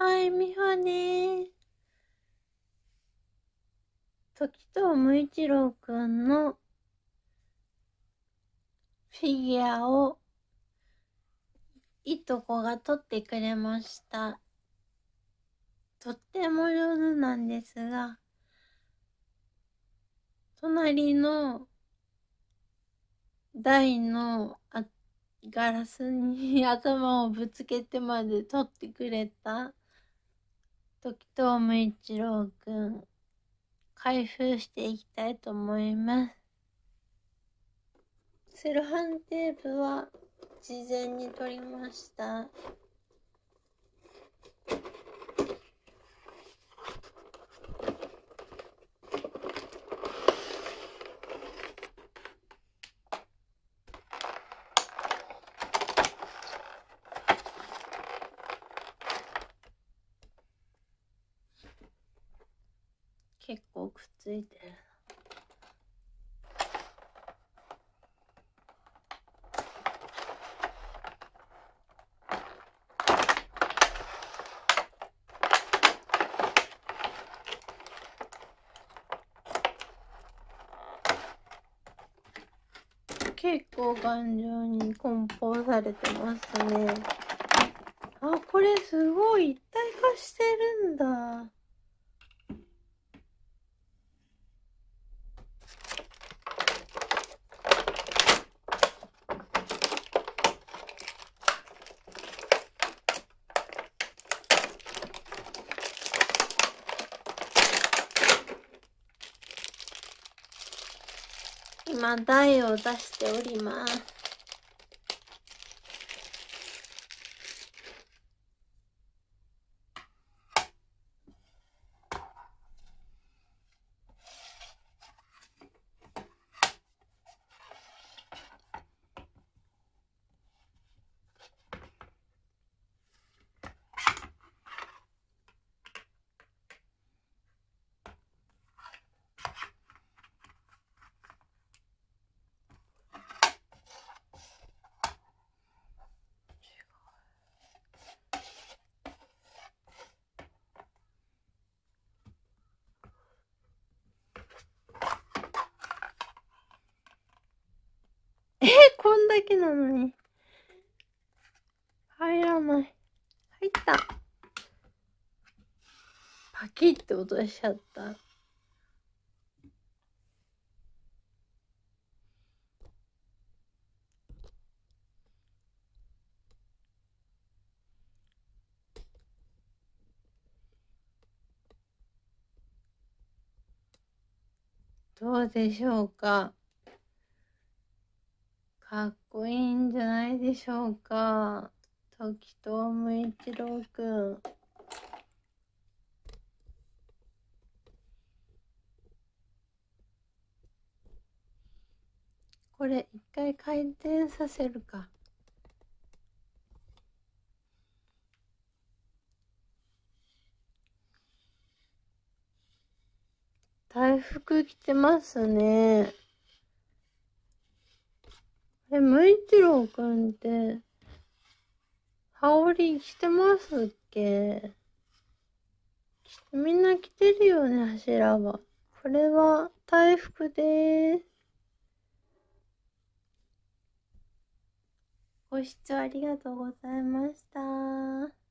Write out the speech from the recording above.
はい、みはね時藤無一郎くんのフィギュアをいとこが撮ってくれました。とっても上手なんですが、隣の台のあガラスに 頭をぶつけてまで撮ってくれた時藤無一郎くん開封していきたいと思います。セロハンテープは事前に取りました。結構くっついてる。結構頑丈に梱包されてますね。あこれすごい一体化してるんだ。今台を出しておりますこんだけなのに。入らない。入った。パキって音しちゃった。どうでしょうかかっこいいんじゃないでしょうか。時藤無一郎くん。これ一回回転させるか。大福着てますね。え、無一郎くんって、羽織着てますっけ？みんな着てるよね、柱は。これは、大福でーす。ご視聴ありがとうございました。